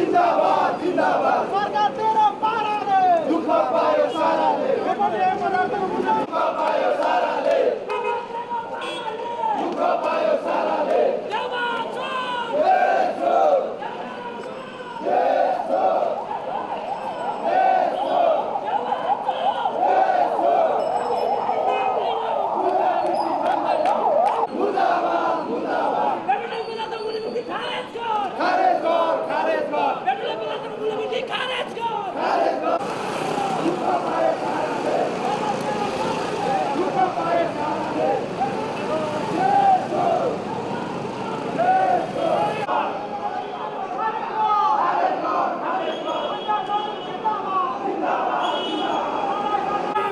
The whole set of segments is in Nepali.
जिन्दाबाद सरकार तेरो पाराले यो पनि एक प्रकारको मुद्दा। पेट्रोलियम पदार्थको मूल्यवृद्धि खारेज गर खारेज गर खारेज गर पेट्रोलियम पदार्थको मूल्यवृद्धि खारेज गर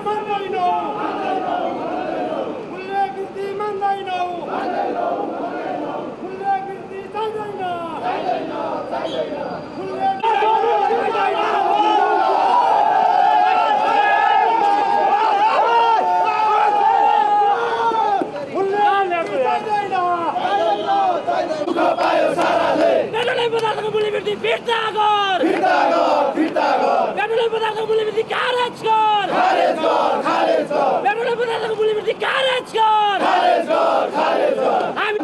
मान्दैनौँ मूल्य वृद्धि मान्दैनौँ मूल्य वृद्धि चाहिँदैन मूल्य पेट्रोलियम पदार्थको मूल्यवृद्धि फिर्ता गर पेट्रोलियम पदार्थको मूल्यवृद्धि खारेज गर पेट्रोलियम पदार्थको मूल्यवृद्धि खारेज गर हामी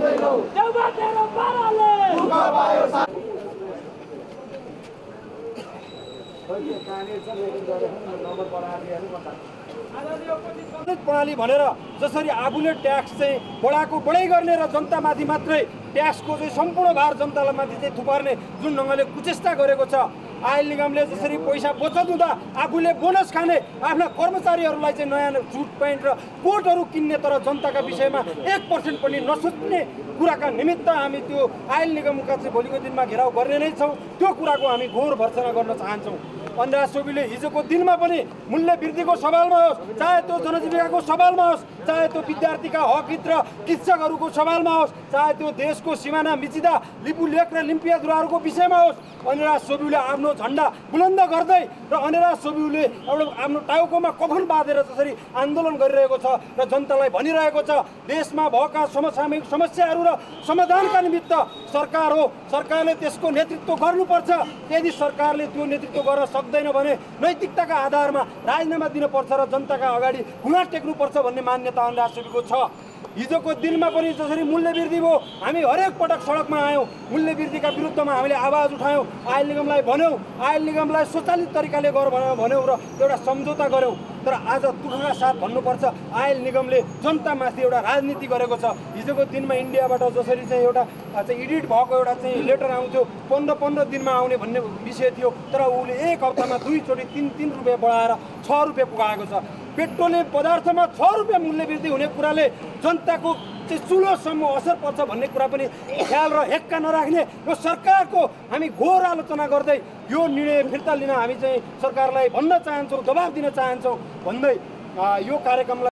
देउबा तेरो पाराले सञ्चालित प्रणाली भनेर जसरी आफूले ट्याक्स चाहिँ बढाएको बढाइ गर्ने र जनतामाथि मात्रै ट्याक्सको चाहिँ सम्पूर्ण भार जनतामाथि चाहिँ थुपार्ने जुन ढङ्गले कुचेष्टा गरेको छ आयल निगमले जसरी पैसा बचत हुँदा आफूले बोनस खाने आफ्ना कर्मचारीहरूलाई चाहिँ नयाँ जुट प्यान्ट र कोटहरू किन्ने तर जनताका विषयमा एक पर्सेन्ट पनि नसोच्ने कुराका निमित्त हामी त्यो आयल निगमका चाहिँ भोलिको दिनमा घेराउ गर्ने नै छौँ। त्यो कुराको हामी घोर भर्सना गर्न चाहन्छौँ। अन्धा सोबीले हिजोको दिनमा पनि मूल्य वृद्धिको सवालमा होस् चाहे त्यो जनजीविकाको सवालमा होस् चाहे त्यो विद्यार्थीका हक हित र शिक्षकहरूको सवालमा होस् चाहे त्यो देशको सिमाना मिचिँदा लिपु लेक र लिम्पियाधुराहरूको विषयमा होस् अनिराज सोबिउले आफ्नो झन्डा बुलन्द गर्दै र अनिराज सोबिउले एउटा आफ्नो टाउकोमा कफन बाँधेर जसरी आन्दोलन गरिरहेको छ र जनतालाई भनिरहेको छ देशमा भएका समसामयिक समस्याहरू र समाधानका निमित्त सरकार हो सरकारले त्यसको नेतृत्व गर्नुपर्छ। यदि सरकारले त्यो नेतृत्व गर्न सक्दैन भने नैतिकताका आधारमा राजीनामा दिनुपर्छ र जनताका अगाडि घुँडा टेक्नुपर्छ भन्ने मान्यता अनुराज सोबीको छ। हिजोको दिनमा पनि जसरी मूल्य वृद्धि भयो हामी हरेक पटक सडकमा आयौँ। मूल्य वृद्धिका विरुद्धमा हामीले आवाज उठायौँ। आयल निगमलाई भन्यौँ आयल निगमलाई स्वचालित तरिकाले गर भनेर भन्यौँ र एउटा सम्झौता गऱ्यौँ तर आज दुःखका साथ भन्नुपर्छ आयल निगमले जनतामाथि एउटा राजनीति गरेको छ। हिजोको दिनमा इन्डियाबाट जसरी चाहिँ एउटा चाहिँ एडिट भएको एउटा चाहिँ लेटर आउँथ्यो पन्ध्र पन्ध्र दिनमा आउने भन्ने विषय थियो। तर उसले एक हप्तामा दुईचोटि तिन तिन रुपियाँ बढाएर छ रुपियाँ पुगाएको छ। पेट्रोलियम पदार्थमा छ रुपियाँ मूल्य वृद्धि हुने कुराले जनताको चाहिँ चुलोसम्म असर पर्छ भन्ने कुरा पनि ख्याल र हेक्का नराख्ने यो सरकारको हामी घोर आलोचना गर्दै यो निर्णय फिर्ता लिन हामी चाहिँ सरकारलाई भन्न चाहन्छौँ दबाब दिन चाहन्छौँ भन्दै यो कार्यक्रमलाई